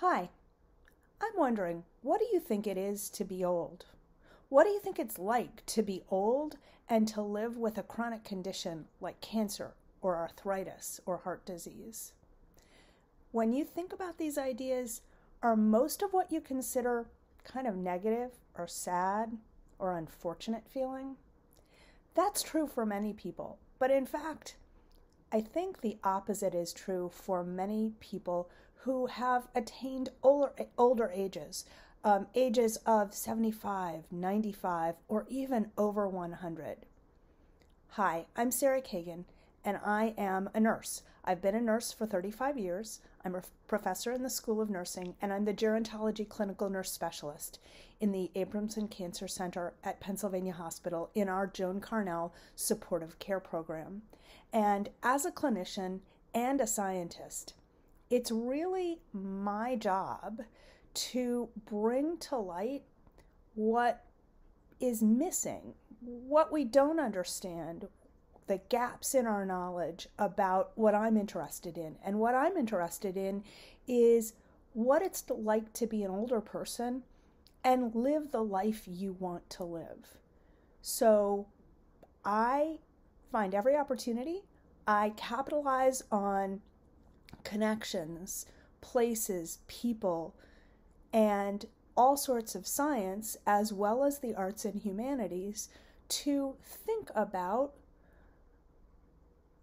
Hi, I'm wondering, what do you think it is to be old? What do you think it's like to be old and to live with a chronic condition like cancer or arthritis or heart disease? When you think about these ideas, are most of what you consider kind of negative or sad or unfortunate feeling? That's true for many people, but in fact, I think the opposite is true for many people who have attained older, older ages, um, ages of 75, 95, or even over 100. Hi, I'm Sarah Kagan, and I am a nurse. I've been a nurse for 35 years. I'm a professor in the School of Nursing, and I'm the gerontology clinical nurse specialist in the Abramson Cancer Center at Pennsylvania Hospital in our Joan Karnell supportive care program. And as a clinician and a scientist, it's really my job to bring to light what is missing, what we don't understand, the gaps in our knowledge about what I'm interested in. And what I'm interested in is what it's like to be an older person and live the life you want to live. So I find every opportunity, I capitalize on connections, places, people, and all sorts of science, as well as the arts and humanities, to think about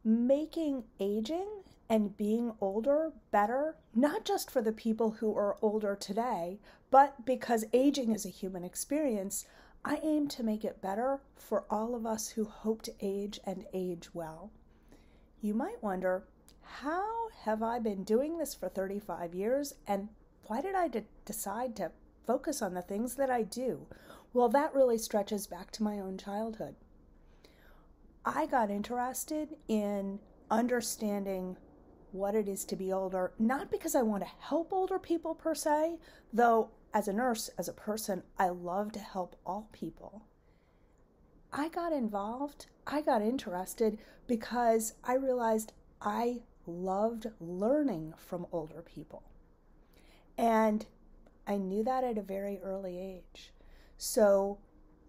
making aging and being older better, not just for the people who are older today, but because aging is a human experience, I aim to make it better for all of us who hope to age and age well. You might wonder, how have I been doing this for 35 years and why did I de- decide to focus on the things that I do? Well, that really stretches back to my own childhood. I got interested in understanding what it is to be older, not because I want to help older people per se, though as a nurse, as a person, I love to help all people. I got involved, I got interested because I realized I loved learning from older people. And I knew that at a very early age. So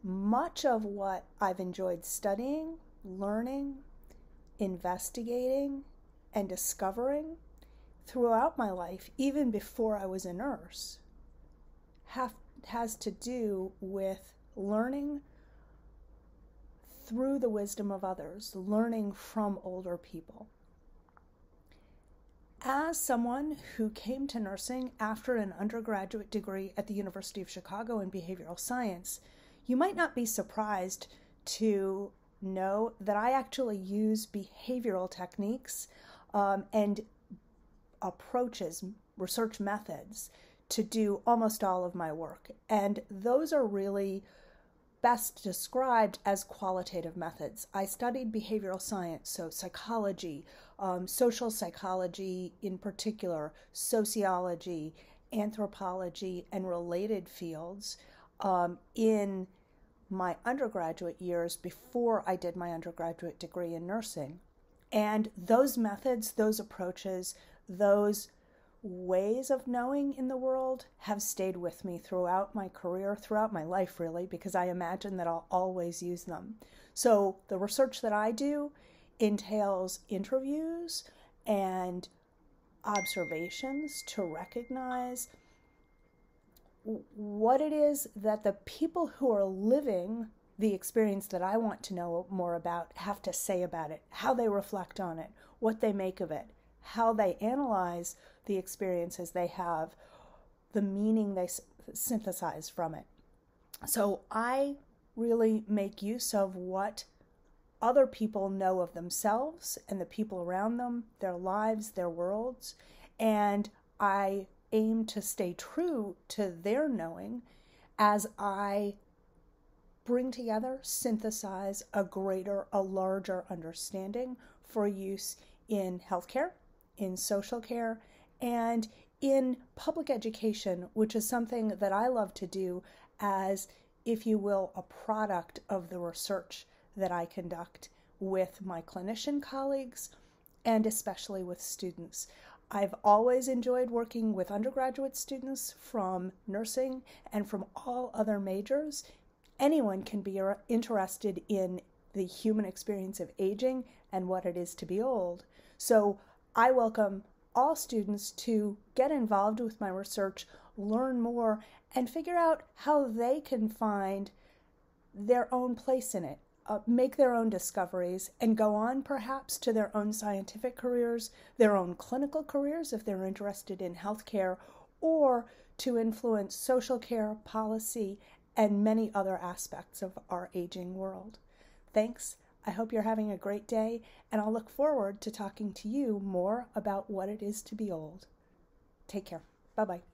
much of what I've enjoyed studying, learning, investigating, and discovering throughout my life, even before I was a nurse, have, has to do with learning through the wisdom of others, learning from older people. As someone who came to nursing after an undergraduate degree at the University of Chicago in behavioral science, you might not be surprised to know that I actually use behavioral techniques um, and approaches, research methods to do almost all of my work. And those are really best described as qualitative methods. I studied behavioral science, so psychology, um, social psychology in particular, sociology, anthropology, and related fields um, in my undergraduate years before I did my undergraduate degree in nursing. And those methods, those approaches, those ways of knowing in the world have stayed with me throughout my career, throughout my life, really, because I imagine that I'll always use them. So the research that I do entails interviews and observations to recognize what it is that the people who are living the experience that I want to know more about have to say about it, how they reflect on it, what they make of it, how they analyze the experiences they have, the meaning they synthesize from it. So I really make use of what other people know of themselves and the people around them, their lives, their worlds, and I aim to stay true to their knowing as I bring together, synthesize a greater, a larger understanding for use in healthcare, in social care, and in public education, which is something that I love to do as, if you will, a product of the research that I conduct with my clinician colleagues and especially with students. I've always enjoyed working with undergraduate students from nursing and from all other majors. Anyone can be interested in the human experience of aging and what it is to be old. So I welcome all students to get involved with my research, learn more, and figure out how they can find their own place in it uh, make their own discoveries and go on perhaps to their own scientific careers, their own clinical careers if they're interested in healthcare, or to influence social care, policy, and many other aspects of our aging world. Thanks. I hope you're having a great day, and I'll look forward to talking to you more about what it is to be old. Take care. Bye bye.